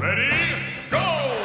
Ready, go!